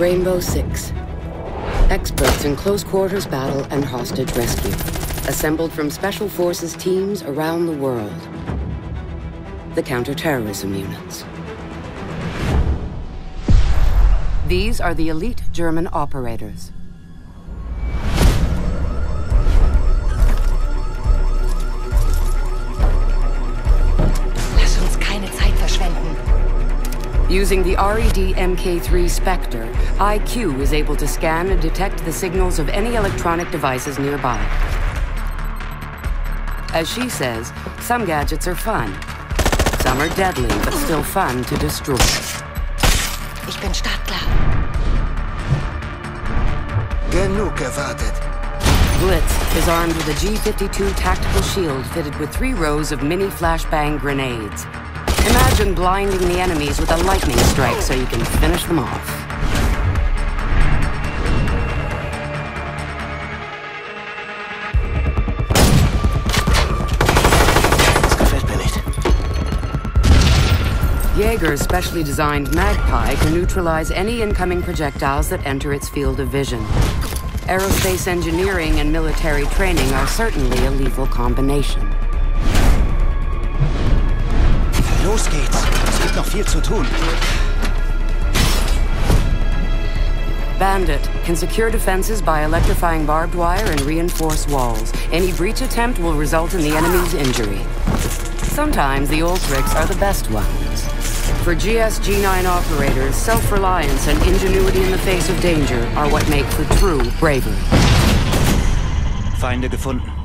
Rainbow Six. Experts in close quarters battle and hostage rescue. Assembled from special forces teams around the world. The counterterrorism units. These are the elite German operators. Using the RED Mk3 Spectre, IQ is able to scan and detect the signals of any electronic devices nearby. As she says, some gadgets are fun. Some are deadly, but still fun to destroy. Ich bin startklar. Genug gewartet. Blitz is armed with a G-52 tactical shield fitted with three rows of mini flashbang grenades. Imagine blinding the enemies with a lightning strike so you can finish them off. Jaeger's specially designed Magpie can neutralize any incoming projectiles that enter its field of vision. Aerospace engineering and military training are certainly a lethal combination. Los geht's. Es gibt noch viel zu tun. Bandit can secure defenses by electrifying barbed wire and reinforce walls. Any breach attempt will result in the enemy's injury. Sometimes the old tricks are the best ones. For GSG-9 operators, self-reliance and ingenuity in the face of danger are what make for true bravery. Feinde gefunden.